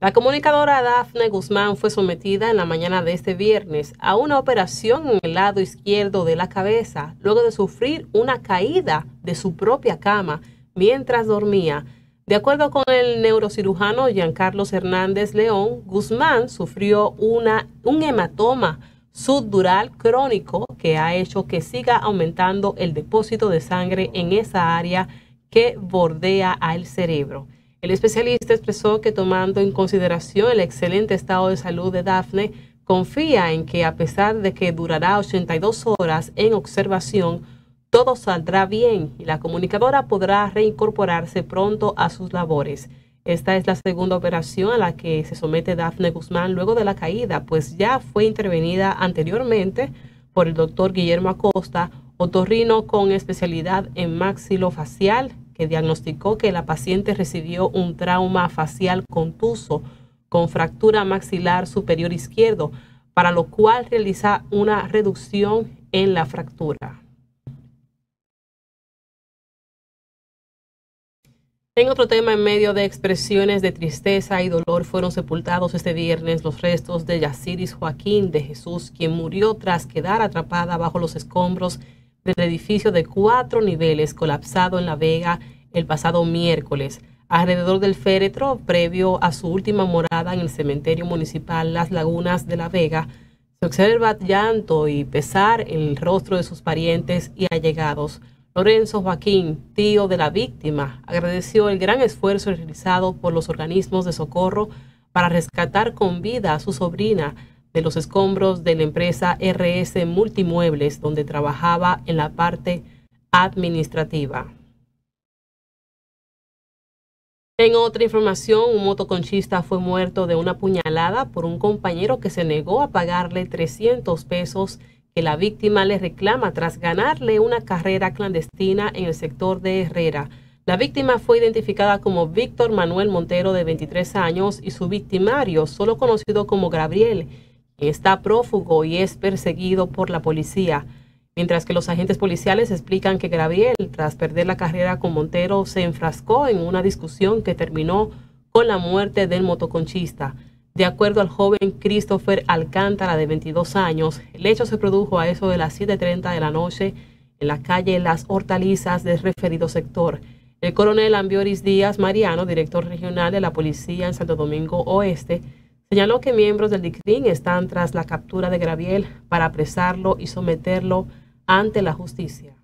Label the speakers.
Speaker 1: La comunicadora Dafne Guzmán fue sometida en la mañana de este viernes a una operación en el lado izquierdo de la cabeza luego de sufrir una caída de su propia cama mientras dormía. De acuerdo con el neurocirujano Giancarlo Hernández León, Guzmán sufrió una, un hematoma subdural crónico que ha hecho que siga aumentando el depósito de sangre en esa área que bordea al cerebro. El especialista expresó que tomando en consideración el excelente estado de salud de Daphne, confía en que a pesar de que durará 82 horas en observación, todo saldrá bien y la comunicadora podrá reincorporarse pronto a sus labores. Esta es la segunda operación a la que se somete Dafne Guzmán luego de la caída, pues ya fue intervenida anteriormente por el doctor Guillermo Acosta, otorrino con especialidad en maxilofacial, que diagnosticó que la paciente recibió un trauma facial contuso con fractura maxilar superior izquierdo, para lo cual realiza una reducción en la fractura. En otro tema, en medio de expresiones de tristeza y dolor, fueron sepultados este viernes los restos de Yaciris Joaquín de Jesús, quien murió tras quedar atrapada bajo los escombros del edificio de cuatro niveles colapsado en La Vega el pasado miércoles. Alrededor del féretro, previo a su última morada en el cementerio municipal Las Lagunas de La Vega, se observa llanto y pesar en el rostro de sus parientes y allegados. Lorenzo Joaquín, tío de la víctima, agradeció el gran esfuerzo realizado por los organismos de socorro para rescatar con vida a su sobrina de los escombros de la empresa RS Multimuebles, donde trabajaba en la parte administrativa. En otra información, un motoconchista fue muerto de una puñalada por un compañero que se negó a pagarle 300 pesos la víctima le reclama tras ganarle una carrera clandestina en el sector de Herrera. La víctima fue identificada como Víctor Manuel Montero de 23 años y su victimario, solo conocido como Gabriel, está prófugo y es perseguido por la policía. Mientras que los agentes policiales explican que Gabriel, tras perder la carrera con Montero, se enfrascó en una discusión que terminó con la muerte del motoconchista. De acuerdo al joven Christopher Alcántara, de 22 años, el hecho se produjo a eso de las 7.30 de la noche en la calle Las Hortalizas del referido sector. El coronel Ambioris Díaz Mariano, director regional de la policía en Santo Domingo Oeste, señaló que miembros del DICRIN están tras la captura de Graviel para apresarlo y someterlo ante la justicia.